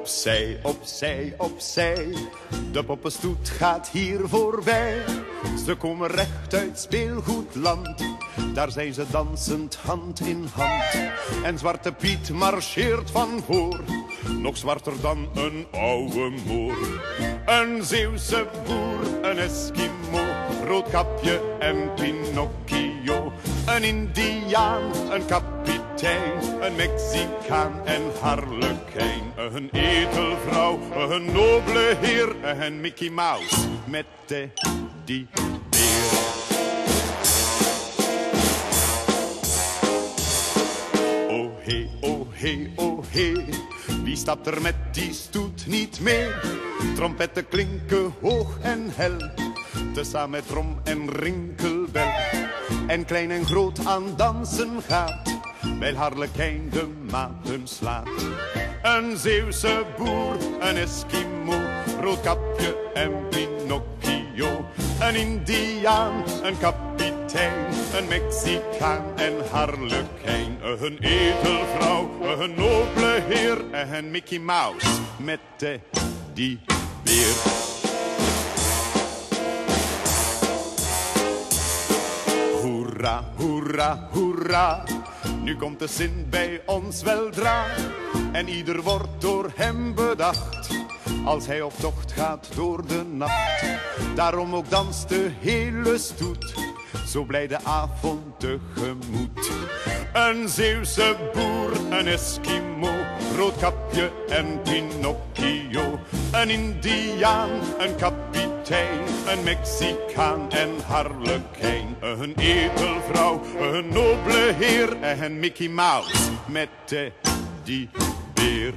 Opzij, opzij, opzij. De poppenstoet gaat hier voorbij. Ze komen recht uit speelgoedland. Daar zijn ze dansend hand in hand. En Zwarte Piet marcheert van voor. Nog zwarter dan een oude moor. Een Zeeuwse boer, een Eskimo. Roodkapje en Pinocchio. Een Indiaan, een kapitein. Een Mexicaan en Harlekijn. Een edelvrouw, een nobele heer. En Mickey Mouse met de die beer. Oh hey, oh hey, oh hey. Wie stapt er met die stoet niet mee? Trompetten klinken hoog en hel. Tezamen met trom en rinkelbel. En klein en groot aan dansen gaat. Bij Harlekijn de maten slaat. Een Zeeuwse boer, een Eskimo. Roodkapje en Pinocchio. Een Indiaan, een kapitein. Een Mexicaan en Harlekijn. Een edelvrouw, een nobele heer. En Mickey Mouse met de die beer. Hoera, hoera, hoera. Nu komt de zin bij ons weldra. En ieder wordt door hem bedacht. Als hij op tocht gaat door de nacht. Daarom ook danst de hele stoet. Zo blij de avond tegemoet. Een Zeeuwse boer, een Eskimo. Roodkapje en Pinocchio. Een Indiaan, een kapitein. Een Mexicaan en Harlekijn. Een edelvrouw, een nobele heer. En Mickey Mouse met die beer.